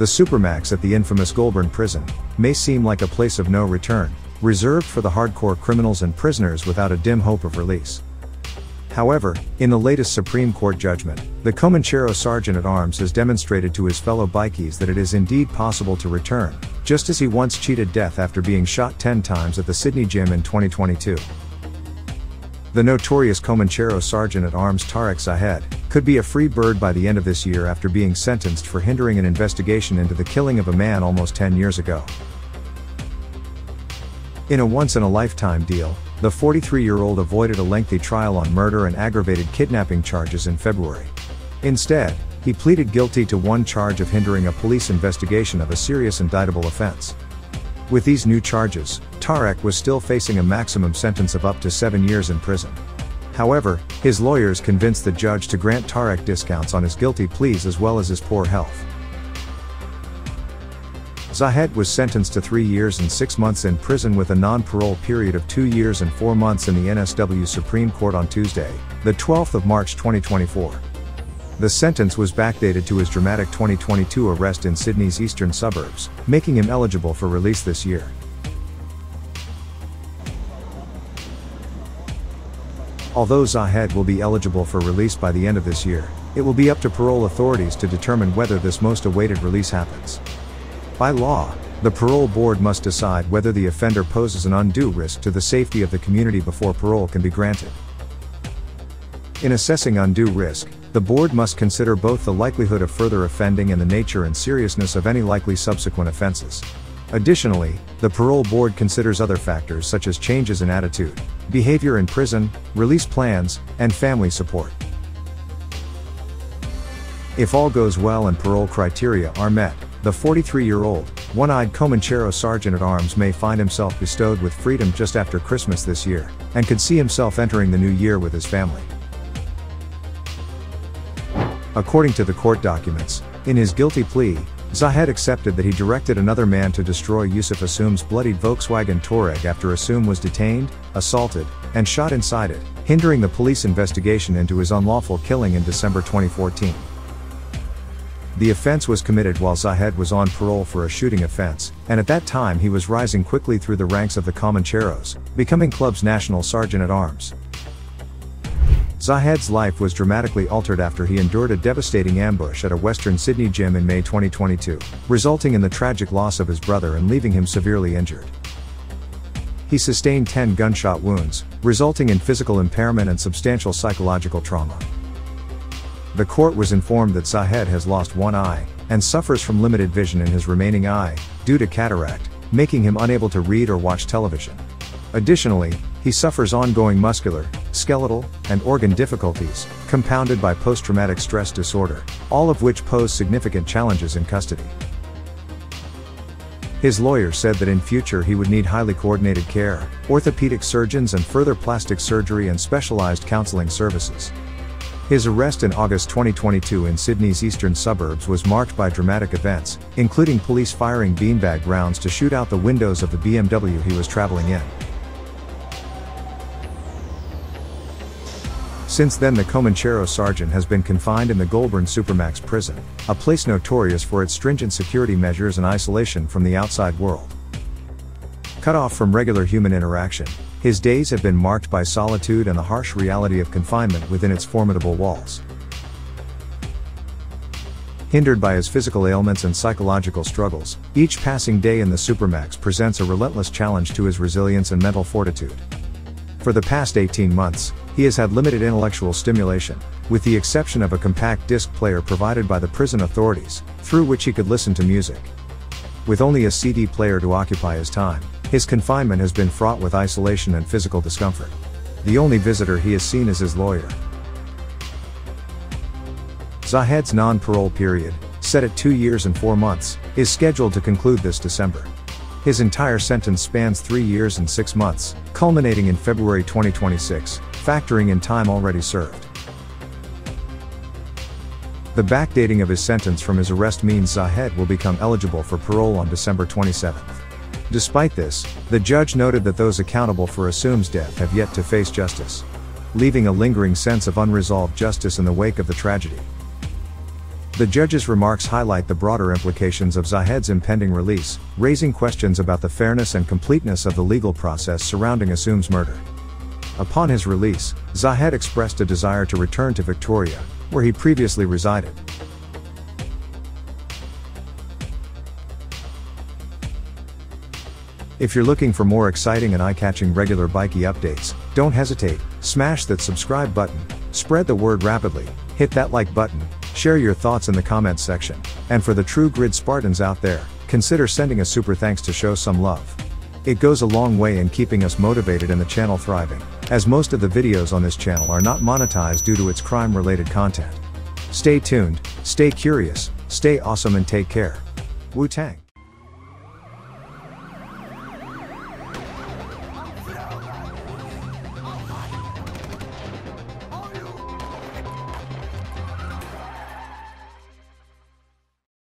The Supermax at the infamous Goulburn prison may seem like a place of no return, reserved for the hardcore criminals and prisoners without a dim hope of release. However, in the latest Supreme Court judgment, the Comanchero Sergeant at Arms has demonstrated to his fellow bikies that it is indeed possible to return, just as he once cheated death after being shot 10 times at the Sydney gym in 2022. The notorious Comanchero Sergeant at Arms Tarek Zahed could be a free bird by the end of this year after being sentenced for hindering an investigation into the killing of a man almost 10 years ago. In a once in a lifetime deal, the 43 year old avoided a lengthy trial on murder and aggravated kidnapping charges in February. Instead, he pleaded guilty to one charge of hindering a police investigation of a serious indictable offense. With these new charges, Tarek was still facing a maximum sentence of up to seven years in prison. However, his lawyers convinced the judge to grant Tarek discounts on his guilty pleas as well as his poor health. Zahed was sentenced to three years and six months in prison with a non parole period of two years and four months in the NSW Supreme Court on Tuesday, the 12th of March 2024. The sentence was backdated to his dramatic 2022 arrest in Sydney's eastern suburbs, making him eligible for release this year. Although Zahed will be eligible for release by the end of this year, it will be up to parole authorities to determine whether this most awaited release happens. By law, the parole board must decide whether the offender poses an undue risk to the safety of the community before parole can be granted. In assessing undue risk, the board must consider both the likelihood of further offending and the nature and seriousness of any likely subsequent offenses. Additionally, the parole board considers other factors such as changes in attitude, behavior in prison, release plans, and family support. If all goes well and parole criteria are met, the 43 year old, one eyed Comanchero Sergeant at Arms may find himself bestowed with freedom just after Christmas this year, and could see himself entering the new year with his family. According to the court documents, in his guilty plea, Zahed accepted that he directed another man to destroy Yusuf Assoum's bloodied Volkswagen Touareg after Assoum was detained, assaulted, and shot inside it, hindering the police investigation into his unlawful killing in December 2014. The offense was committed while Zahed was on parole for a shooting offense, and at that time he was rising quickly through the ranks of the Comancheros, becoming club's national sergeant at arms. Zahed's life was dramatically altered after he endured a devastating ambush at a Western Sydney gym in May 2022, resulting in the tragic loss of his brother and leaving him severely injured. He sustained 10 gunshot wounds, resulting in physical impairment and substantial psychological trauma. The court was informed that Zahed has lost one eye, and suffers from limited vision in his remaining eye, due to cataract, making him unable to read or watch television. Additionally, he suffers ongoing muscular, skeletal, and organ difficulties, compounded by post traumatic stress disorder, all of which pose significant challenges in custody. His lawyer said that in future he would need highly coordinated care, orthopedic surgeons and further plastic surgery and specialized counseling services. His arrest in August 2022 in Sydney's eastern suburbs was marked by dramatic events, including police firing beanbag rounds to shoot out the windows of the BMW he was traveling in. Since then the Comanchero sergeant has been confined in the Goulburn Supermax prison, a place notorious for its stringent security measures and isolation from the outside world. Cut off from regular human interaction, his days have been marked by solitude and the harsh reality of confinement within its formidable walls. Hindered by his physical ailments and psychological struggles, each passing day in the Supermax presents a relentless challenge to his resilience and mental fortitude. For the past 18 months, he has had limited intellectual stimulation, with the exception of a compact disc player provided by the prison authorities, through which he could listen to music. With only a CD player to occupy his time, his confinement has been fraught with isolation and physical discomfort. The only visitor he has seen is his lawyer. Zahed's non parole period, set at two years and four months, is scheduled to conclude this December. His entire sentence spans three years and six months, culminating in February 2026, factoring in time already served. The backdating of his sentence from his arrest means Zahed will become eligible for parole on December 27. Despite this, the judge noted that those accountable for Assoum's death have yet to face justice, leaving a lingering sense of unresolved justice in the wake of the tragedy. The judge's remarks highlight the broader implications of Zahed's impending release, raising questions about the fairness and completeness of the legal process surrounding Assoum's murder. Upon his release, Zahed expressed a desire to return to Victoria, where he previously resided. If you're looking for more exciting and eye-catching regular Bikie updates, don't hesitate, smash that subscribe button, spread the word rapidly, hit that like button, share your thoughts in the comments section, and for the true grid Spartans out there, consider sending a super thanks to show some love. It goes a long way in keeping us motivated and the channel thriving, as most of the videos on this channel are not monetized due to its crime-related content. Stay tuned, stay curious, stay awesome and take care. Wu-Tang.